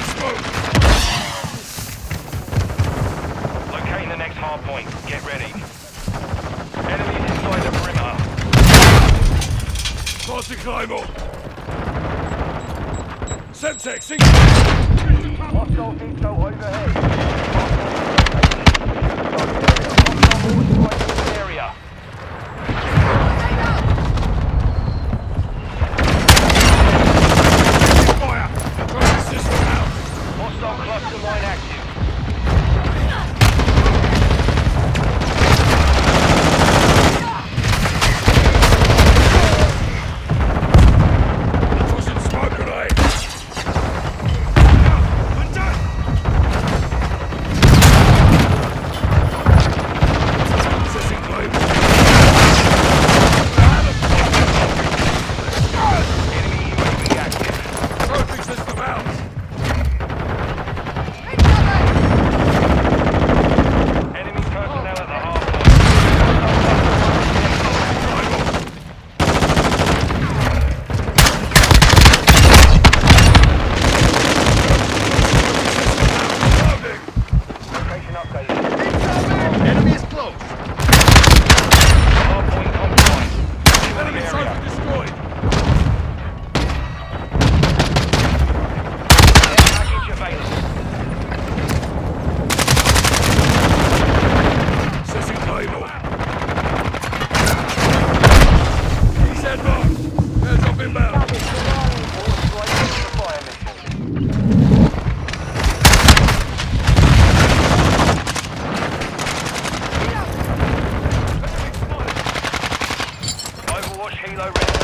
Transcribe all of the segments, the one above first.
throwing smoke! Locating the next hard point. Get ready. Enemies inside the perimeter. Start climb up. Semtex, sink! Hostile overhead. Bravo ready.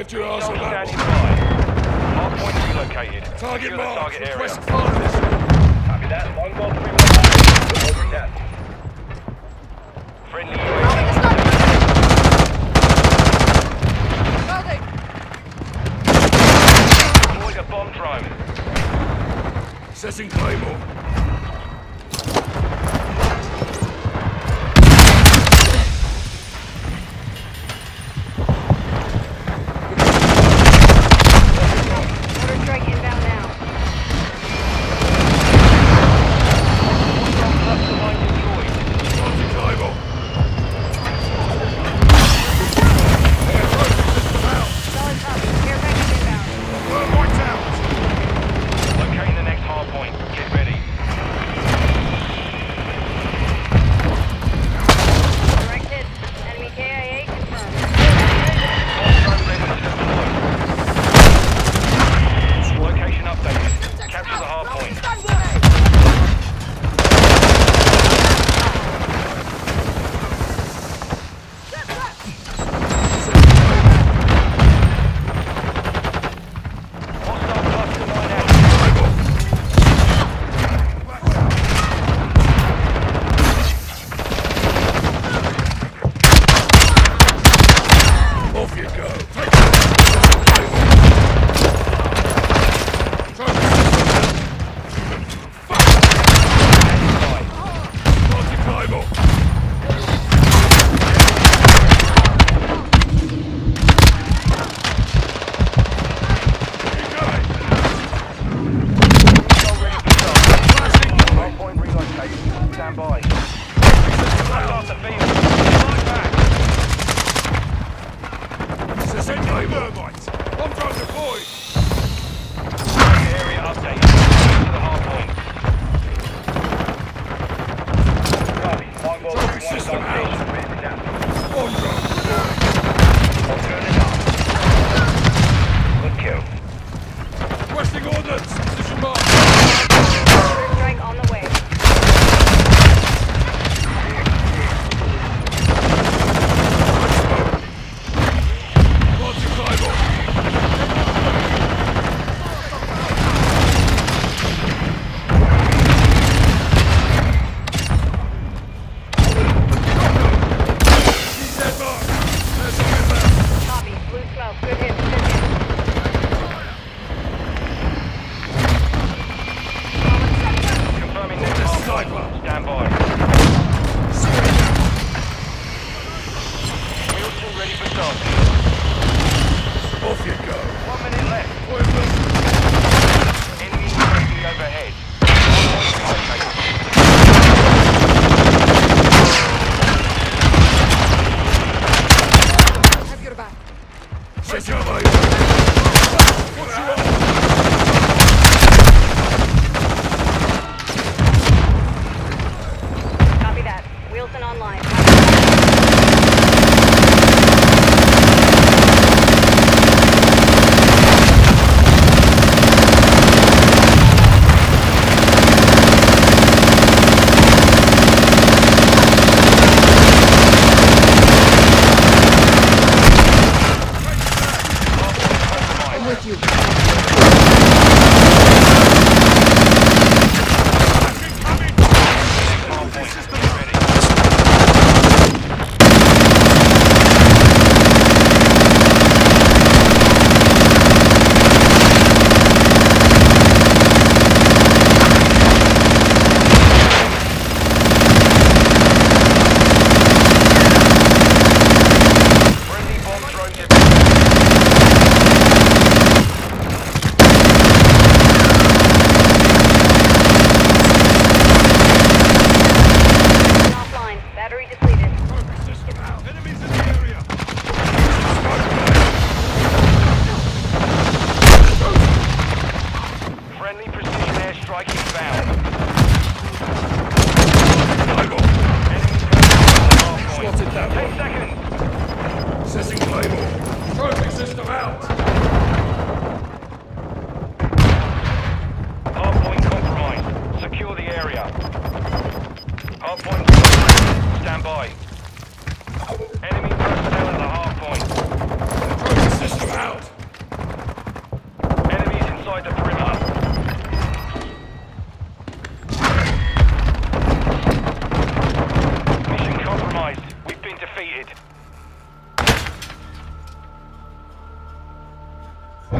Saved your arse on that one. Mark point relocated. Target marked. Target area. West Farthest. Copy that. One bomb, three one. Claymore.